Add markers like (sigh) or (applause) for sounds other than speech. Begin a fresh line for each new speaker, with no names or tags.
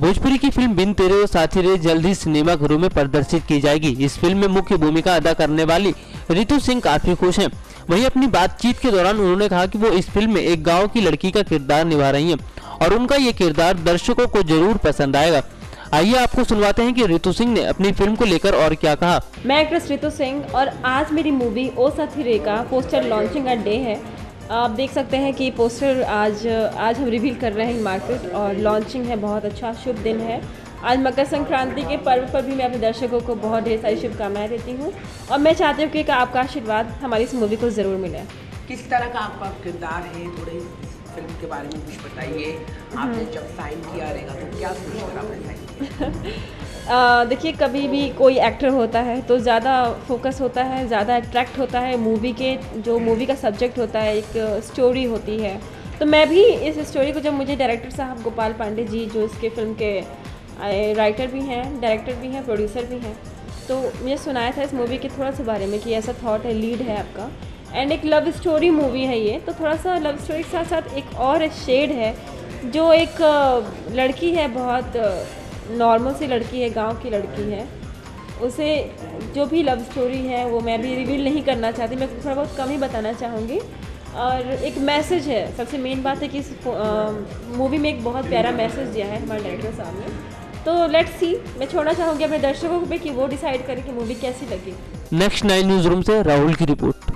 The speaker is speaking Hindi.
भोजपुरी की फ़िल्म बिन तेरे और साथी रे जल्द ही सिनेमा घरों में प्रदर्शित की जाएगी। इस फ़िल्म में मुख्य भूमिका अदा करने वाली रितु सिंह काफ़ी खुश हैं। वहीं अपनी बातचीत के दौरान उन्होंने कहा कि वो इस फ़िल्म में एक गाँव की लड़की का किरदार निभा रही हैं और उनका ये किरदार दर्शकों को ज़रूर पसंद आएगा। आइए आपको सुनवाते हैं कि रितु सिंह ने अपनी फ़िल्म को लेकर और क्या कहा।
मैं एक्ट्रेस रितु सिंह और आज मेरी मूवी ओ साथी रे का पोस्टर लॉन्चिंग का डे है। आप देख सकते हैं कि पोस्टर आज आज हम रिवील कर रहे हैं मार्केट और लॉन्चिंग है बहुत अच्छा शुभ दिन है। आज मकर संक्रांति के पर्व पर भी मैं अपने दर्शकों को बहुत ढेर सारी शुभकामनाएँ देती हूँ और मैं चाहती हूँ कि आपका आशीर्वाद हमारी इस मूवी को ज़रूर मिले।
किस तरह का आपका किरदार है? थोड़े फ़िल्म के बारे में कुछ बताइए। आपने जब साइन किया रहेगा तो क्या सोचकर आपने साइन किया? (laughs)
देखिए, कभी भी कोई एक्टर होता है तो ज़्यादा फोकस होता है, ज़्यादा अट्रैक्ट होता है मूवी के, जो मूवी का सब्जेक्ट होता है, एक स्टोरी होती है। तो मैं भी इस स्टोरी को, जब मुझे डायरेक्टर साहब गोपाल पांडे जी, जो इसके फ़िल्म के राइटर भी हैं डायरेक्टर भी हैं प्रोड्यूसर भी हैं तो मुझे सुनाया था इस मूवी के थोड़ा सा बारे में कि ऐसा थाट है लीड है आपका। एंड एक लव स्टोरी मूवी है ये तो थोड़ा सा लव स्टोरी के साथ साथ एक और शेड है, जो एक लड़की है बहुत नॉर्मल सी लड़की है, गाँव की लड़की है। उसे जो भी लव स्टोरी है, वो मैं भी रिवील नहीं करना चाहती, मैं थोड़ा बहुत कम ही बताना चाहूँगी। और एक मैसेज है, सबसे मेन बात है कि इस मूवी में एक बहुत प्यारा मैसेज दिया है हमारे डायरेक्टर साहब ने तो लेट्स सी मैं छोड़ना चाहूँगी अपने दर्शकों भी कि वो डिसाइड करें कि मूवी कैसी लगी।
नेक्स्ट नाइन न्यूज़ रूम से राहुल की रिपोर्ट